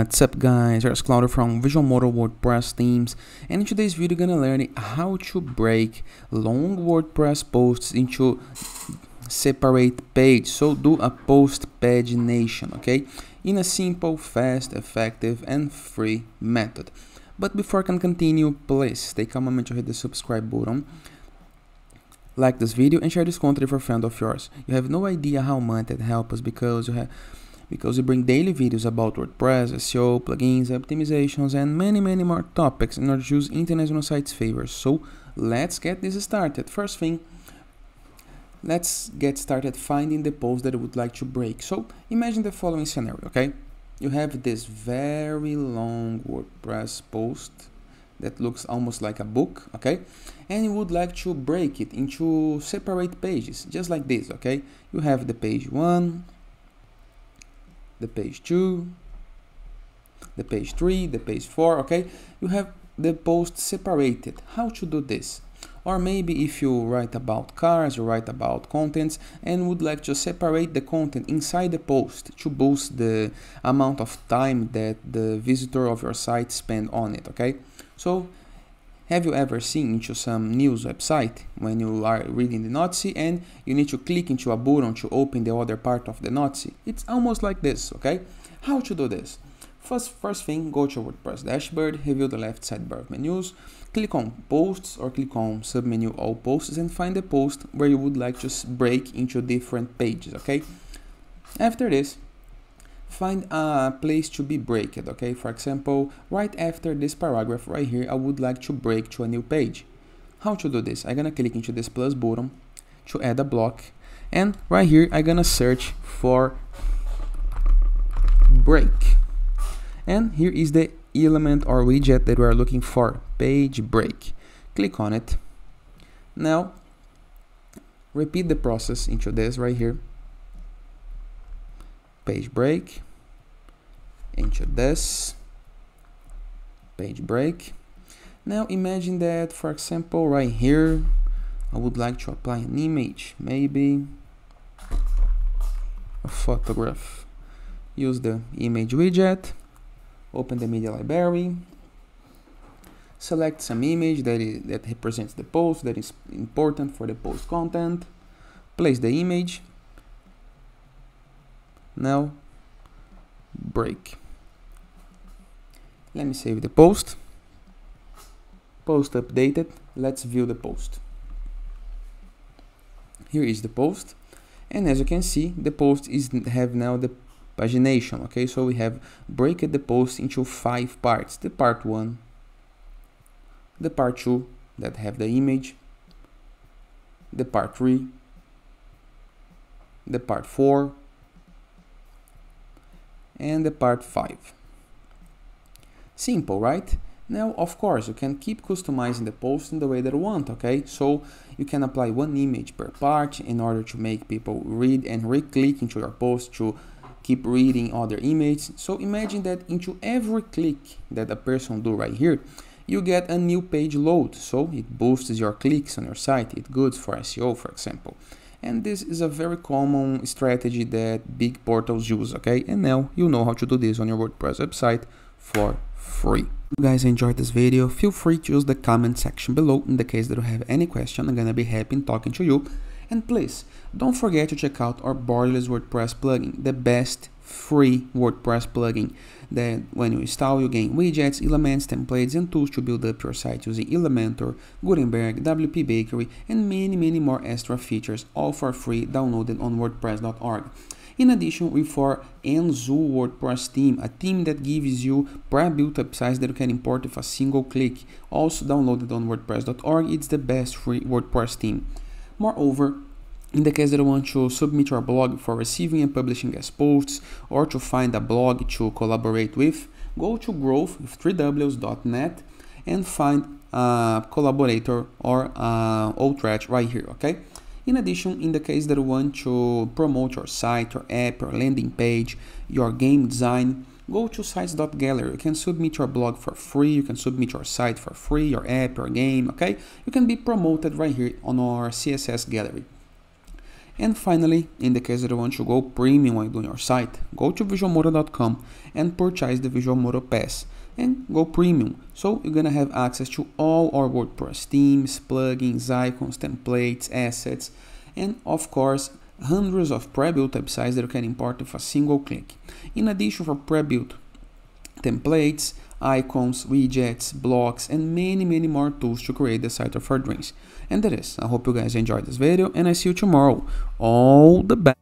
What's up guys, here's Claudio from Visualmodo WordPress themes. And in today's video you're gonna learn how to break long WordPress posts into separate page. So do a post pagination okay? In a simple fast effective and free method. But before I can continue please take a moment to hit the subscribe button like this video and share this content with a friend of yours. You have no idea how much it helps us because you have because we bring daily videos about WordPress, SEO, plugins, optimizations, and many, many more topics in order to use international sites favors. So let's get this started. First thing, let's get started finding the post that I would like to break. So imagine the following scenario, okay? You have this very long WordPress post that looks almost like a book, okay? And you would like to break it into separate pages, just like this, okay? You have the page one, the page 2, the page 3, the page 4, okay? You have the post separated. How to do this? Or maybe if you write about cars, you write about contents and would like to separate the content inside the post to boost the amount of time that the visitor of your site spend on it, okay? So have you ever seen into some news website when you are reading the notice and you need to click into a button to open the other part of the notice? It's almost like this, okay? How to do this? First, first thing, go to WordPress dashboard, review the left sidebar of menus, click on posts or click on submenu all posts and find the post where you would like to break into different pages, okay? After this, find a place to be breaked okay? For example right after this paragraph right here i would like to break to a new page. How to do this? I'm gonna click into this plus button to add a block. And right here i'm gonna search for break. And here is the element or widget that we are looking for page break. Click on it. Now repeat the process into this right here. Page break into this page break. Now imagine that for example right here I would like to apply an image maybe a photograph. Use the image widget open the media library select some image that, is, that represents the post that is important for the post content place the image. Now break let me save the post. Post updated. Let's view the post. Here is the post. And as you can see the post is have now the pagination okay? So we have break the post into five parts. The part one the part two that have the image the part three the part four and the part 5. Simple, right? Now, of course, you can keep customizing the post in the way that you want, okay? So you can apply one image per part in order to make people read and re-click into your post to keep reading other images. So imagine that into every click that a person do right here, you get a new page load. So it boosts your clicks on your site. It's good for SEO, for example and this is a very common strategy that big portals use okay and now you know how to do this on your wordpress website for free. If you guys enjoyed this video feel free to use the comment section below in the case that you have any question. I'm gonna be happy in talking to you. And please don't forget to check out our borderless wordpress plugin the best free WordPress plugin that when you install you gain widgets, elements, templates and tools to build up your site using Elementor, Gutenberg, WP Bakery and many many more extra features all for free downloaded on wordpress.org. In addition, we for Enzo WordPress theme, a theme that gives you pre-built websites that you can import with a single click. Also downloaded on wordpress.org, it's the best free WordPress theme. Moreover, in the case that you want to submit your blog for receiving and publishing guest posts or to find a blog to collaborate with, go to growth with 3ws.net and find a collaborator or a Outreach right here, okay? In addition, in the case that you want to promote your site, your app, your landing page, your game design, go to sites.gallery. You can submit your blog for free, you can submit your site for free, your app, your game, okay? You can be promoted right here on our CSS gallery. And finally, in the case that you want to go premium on doing your site, go to visualmodo.com and purchase the Visualmodo Pass and go premium. So you're gonna have access to all our WordPress themes, plugins, icons, templates, assets, and of course, hundreds of pre-built websites that you can import with a single click. In addition for pre-built templates, icons, widgets, blocks, and many, many more tools to create the site of our dreams. And that is, I hope you guys enjoyed this video, and I see you tomorrow. All the best.